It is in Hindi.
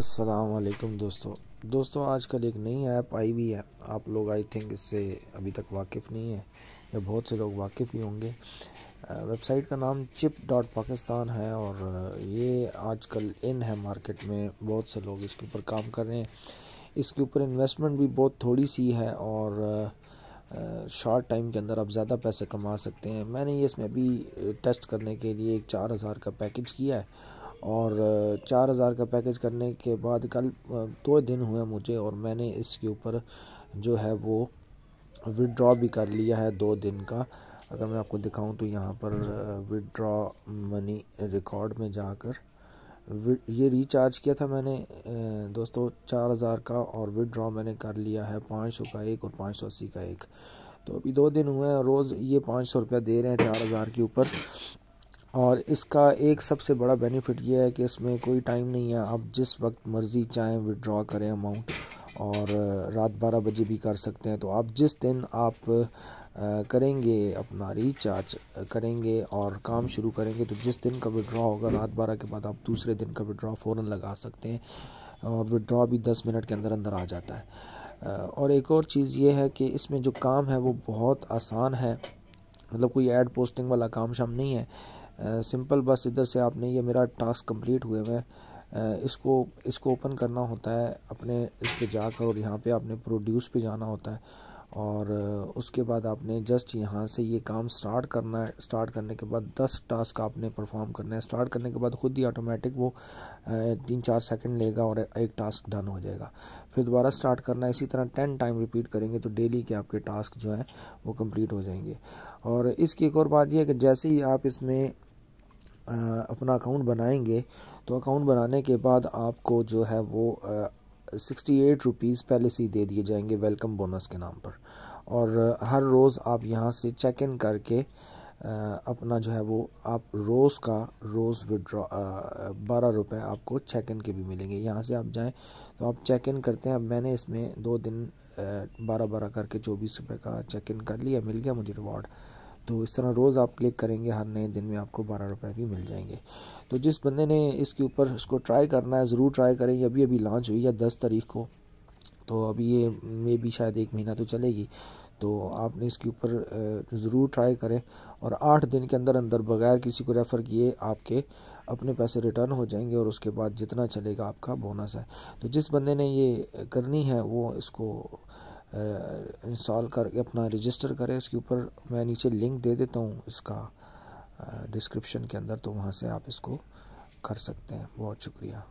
अस्सलाम वालेकुम दोस्तों। दोस्तों, आजकल एक नई ऐप आई हुई है। आप लोग आई थिंक इससे अभी तक वाकिफ़ नहीं है, या बहुत से लोग वाकिफ़ भी होंगे। वेबसाइट का नाम चिप डॉट पाकिस्तान है और ये आजकल इन है मार्केट में। बहुत से लोग इसके ऊपर काम कर रहे हैं। इसके ऊपर इन्वेस्टमेंट भी बहुत थोड़ी सी है और शॉर्ट टाइम के अंदर आप ज़्यादा पैसे कमा सकते हैं। मैंने ये इसमें अभी टेस्ट करने के लिए एक चार हज़ार का पैकेज किया है। और चार हज़ार का पैकेज करने के बाद कल दो दिन हुए मुझे और मैंने इसके ऊपर जो है वो विड्रॉ भी कर लिया है दो दिन का। अगर मैं आपको दिखाऊँ तो यहाँ पर विड्रॉ मनी रिकॉर्ड में जाकर ये रिचार्ज किया था मैंने दोस्तों चार हज़ार का और विड्रॉ मैंने कर लिया है पाँच सौ का एक और पाँच सौ अस्सी का एक। तो अभी दो दिन हुए हैं, रोज़ ये पाँच सौ रुपया दे रहे हैं चार हज़ार के ऊपर। और इसका एक सबसे बड़ा बेनिफिट ये है कि इसमें कोई टाइम नहीं है। आप जिस वक्त मर्ज़ी चाहें विड्रॉ करें अमाउंट और रात बारह बजे भी कर सकते हैं। तो आप जिस दिन आप करेंगे अपना रिचार्ज करेंगे और काम शुरू करेंगे तो जिस दिन का विड्रॉ होगा, रात बारह के बाद आप दूसरे दिन का विड्रॉ फ़ौर लगा सकते हैं और विड्रॉ भी दस मिनट के अंदर अंदर आ जाता है। और एक और चीज़ ये है कि इसमें जो काम है, वो बहुत आसान है। मतलब कोई ऐड पोस्टिंग वाला काम शाम नहीं है। सिंपल बस इधर से आपने ये मेरा टास्क कंप्लीट हुए हुए इसको इसको ओपन करना होता है, अपने इस पर जाकर और यहाँ पे आपने प्रोड्यूस पे जाना होता है। और उसके बाद आपने जस्ट यहाँ से ये काम स्टार्ट करना है स्टार्ट करने के बाद दस टास्क आपने परफॉर्म करना है। स्टार्ट करने के बाद खुद ही ऑटोमेटिक वो तीन चार सेकंड लेगा और एक टास्क डन हो जाएगा। फिर दोबारा स्टार्ट करना है, इसी तरह टेन टाइम रिपीट करेंगे तो डेली के आपके टास्क जो हैं वो कंप्लीट हो जाएँगे। और इसकी एक और बात यह है कि जैसे ही आप इसमें अपना अकाउंट बनाएँगे तो अकाउंट बनाने के बाद आपको जो है वो सिक्सटी एट रुपीज़ पहले से ही दे दिए जाएँगे वेलकम बोनस के नाम पर। और हर रोज़ आप यहाँ से चेक इन करके अपना जो है वो, आप रोज़ का रोज़ विड्रॉ बारह रुपए आपको चेक इन के भी मिलेंगे। यहाँ से आप जाएँ तो आप चेक इन करते हैं। अब मैंने इसमें दो दिन बारह बारह करके चौबीस रुपए का चेक इन कर लिया, मिल गया मुझे रिवॉर्ड तो इस तरह रोज़ आप क्लिक करेंगे, हर नए दिन में आपको बारह रुपये भी मिल जाएँगे। तो जिस बंदे ने इसके ऊपर इसको ट्राई करना है, ज़रूर ट्राई करें अभी अभी लॉन्च हुई है दस तारीख को। तो अभी ये मे भी शायद एक महीना तो चलेगी। तो आपने इसके ऊपर ज़रूर ट्राई करें और आठ दिन के अंदर अंदर बगैर किसी को रेफ़र किए आपके अपने पैसे रिटर्न हो जाएँगे और उसके बाद जितना चलेगा आपका बोनस है। तो जिस बंदे ने ये करनी है, वो इसको इंस्टॉल करके, अपना रजिस्टर करें, इसके ऊपर मैं नीचे लिंक दे देता हूँ इसका डिस्क्रिप्शन के अंदर तो वहाँ से आप इसको कर सकते हैं। बहुत शुक्रिया।